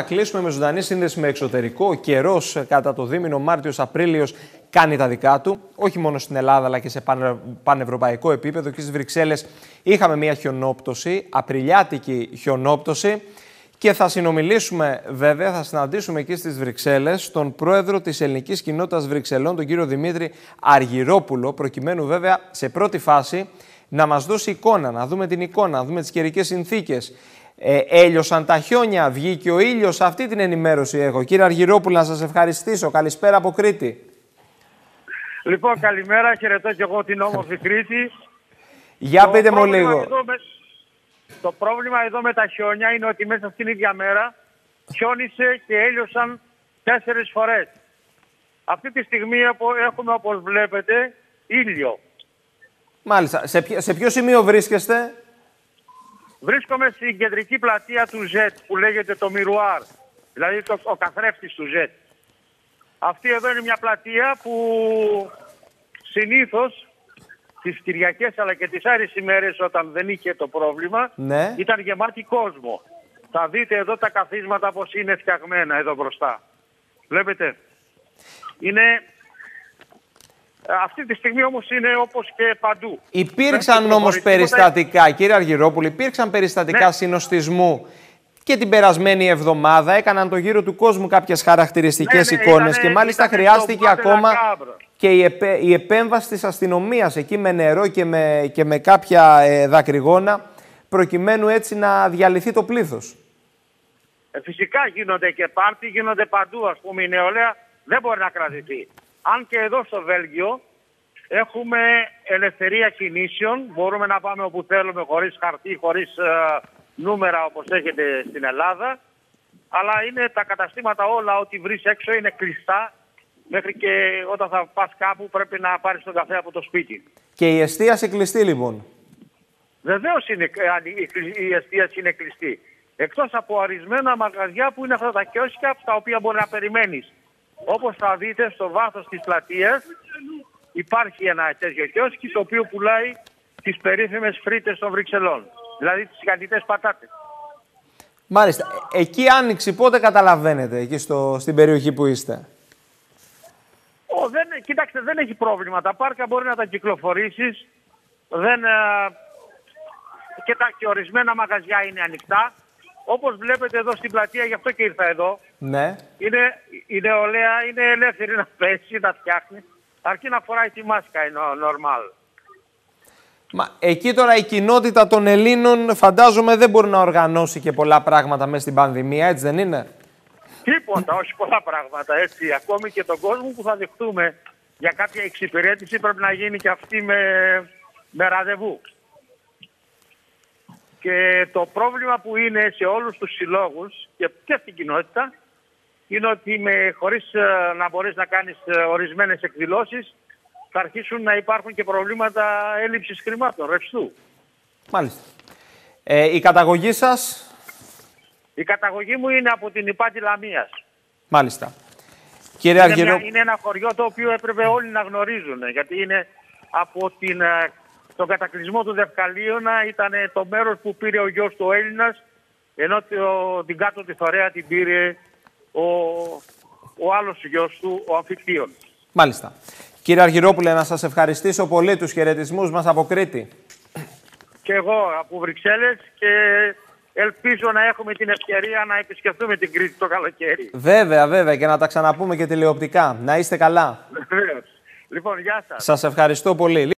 Θα κλείσουμε με ζωντανή σύνδεση με εξωτερικό. Ο καιρό κατά το δίμηνο Μάρτιο-Απρίλιο κάνει τα δικά του. Όχι μόνο στην Ελλάδα, αλλά και σε πανευρωπαϊκό επίπεδο. Και στις Βρυξέλλες είχαμε μια χιονόπτωση, απριλιάτικη χιονόπτωση. Και θα συνομιλήσουμε, βέβαια, θα συναντήσουμε εκεί στις Βρυξέλλες τον πρόεδρο της ελληνικής κοινότητας Βρυξελών, τον κύριο Δημήτρη Αργυρόπουλο, προκειμένου βέβαια σε πρώτη φάση να μας δώσει εικόνα, να δούμε την εικόνα, να δούμε τις καιρικές συνθήκες, ε, έλειωσαν τα χιόνια, βγήκε ο ήλιος, αυτή την ενημέρωση έχω. Κύριε Αργυρόπουλο, να σας ευχαριστήσω. Καλησπέρα από Κρήτη. Λοιπόν, καλημέρα, χαιρετώ και εγώ την όμορφη Κρήτη. Για το πείτε μου λίγο. Το πρόβλημα εδώ με τα χιόνια είναι ότι μέσα στην ίδια μέρα χιόνισε και έλειωσαν τέσσερις φορές. Αυτή τη στιγμή έχουμε, όπως βλέπετε, ήλιο. Μάλιστα. Σε, σε ποιο σημείο βρίσκεστε; Βρίσκομαι στην κεντρική πλατεία του ΖΕΤ που λέγεται το Μιρουάρ, δηλαδή το, ο καθρέφτης του ΖΕΤ. Αυτή εδώ είναι μια πλατεία που συνήθως τις Κυριακές αλλά και τις άλλες ημέρες όταν δεν είχε το πρόβλημα ναι. ήταν γεμάτη κόσμο. Θα δείτε εδώ τα καθίσματα πως είναι φτιαγμένα εδώ μπροστά. Βλέπετε. Είναι αυτή τη στιγμή όμως είναι όπως και παντού. Υπήρξαν όμως περιστατικά, κύριε Αργυρόπουλη, υπήρξαν περιστατικά ναι. συνοστισμού και την περασμένη εβδομάδα έκαναν το γύρο του κόσμου κάποιες χαρακτηριστικές ναι, ναι, εικόνες και μάλιστα χρειάστηκε ακόμα και η, επέ, η επέμβαση της αστυνομίας εκεί με νερό και με, και με κάποια ε, δακρυγόνα προκειμένου έτσι να διαλυθεί το πλήθος. Ε, φυσικά γίνονται και πάρτι, γίνονται παντού ας πούμε η νεολαία δεν μπορεί να κρατηθεί. Αν και εδώ στο Βέλγιο έχουμε ελευθερία κινήσεων, μπορούμε να πάμε όπου θέλουμε χωρίς χαρτί, χωρίς ε, νούμερα όπως έχετε στην Ελλάδα, αλλά είναι τα καταστήματα όλα, ό,τι βρεις έξω είναι κλειστά, μέχρι και όταν θα πας κάπου πρέπει να πάρεις τον καφέ από το σπίτι. Και η εστίαση κλειστή λοιπόν. Βεβαίως είναι, η εστίαση είναι κλειστή. Εκτός από ορισμένα μαγαζιά που είναι αυτά τα κιόσκια, τα οποία μπορεί να περιμένεις όπως θα δείτε στο βάθος της πλατείας υπάρχει ένα τέτοιο κιόσκι το οποίο πουλάει τις περίφημες φρίτες των Βρυξελών. Δηλαδή τις σκαντιτές πατάτες. Μάλιστα. Εκεί άνοιξη πότε καταλαβαίνετε, εκεί στο, στην περιοχή που είστε; Ο, δεν, κοίταξτε, δεν έχει πρόβλημα. Τα πάρκα μπορεί να τα κυκλοφορήσεις. Δεν, ε, και, τα, και ορισμένα μαγαζιά είναι ανοιχτά. Όπως βλέπετε εδώ στην πλατεία, γι' αυτό και ήρθα εδώ. Ναι. Είναι, η νεολαία είναι ελεύθερη να πέσει, να φτιάχνει. Αρκεί να φοράει τη μάσκα, είναι νορμάλ. Μα εκεί τώρα η κοινότητα των Ελλήνων φαντάζομαι δεν μπορεί να οργανώσει και πολλά πράγματα μέσα στην πανδημία, έτσι δεν είναι; Τίποτα, όχι πολλά πράγματα, έτσι. Ακόμη και τον κόσμο που θα δεχτούμε για κάποια εξυπηρέτηση πρέπει να γίνει και αυτή με, με ραντεβού. Και το πρόβλημα που είναι σε όλους τους συλλόγους και, και στην κοινότητα είναι ότι με, χωρίς ε, να μπορείς να κάνεις ε, ορισμένες εκδηλώσεις θα αρχίσουν να υπάρχουν και προβλήματα έλλειψης χρημάτων, ρευστού. Μάλιστα. Ε, η καταγωγή σας; Η καταγωγή μου είναι από την Υπάτη Λαμίας. Μάλιστα. Κύριε είναι, μια, είναι ένα χωριό το οποίο έπρεπε όλοι να γνωρίζουν, γιατί είναι από την τον κατακλυσμό του Δευκαλίωνα ήταν το μέρος που πήρε ο γιος του Έλληνας, ενώ το, την κάτω τη θωρέα την πήρε ο, ο άλλος γιος του, ο Αμφικτίων. Μάλιστα. Κύριε Αργυρόπουλε, να σας ευχαριστήσω πολύ τους χαιρετισμούς μας από Κρήτη. Και εγώ από Βρυξέλλες και ελπίζω να έχουμε την ευκαιρία να επισκεφτούμε την Κρήτη το καλοκαίρι. Βέβαια, βέβαια και να τα ξαναπούμε και τηλεοπτικά. Να είστε καλά. Λοιπόν, γεια σας. Σας ευχαριστώ πολύ.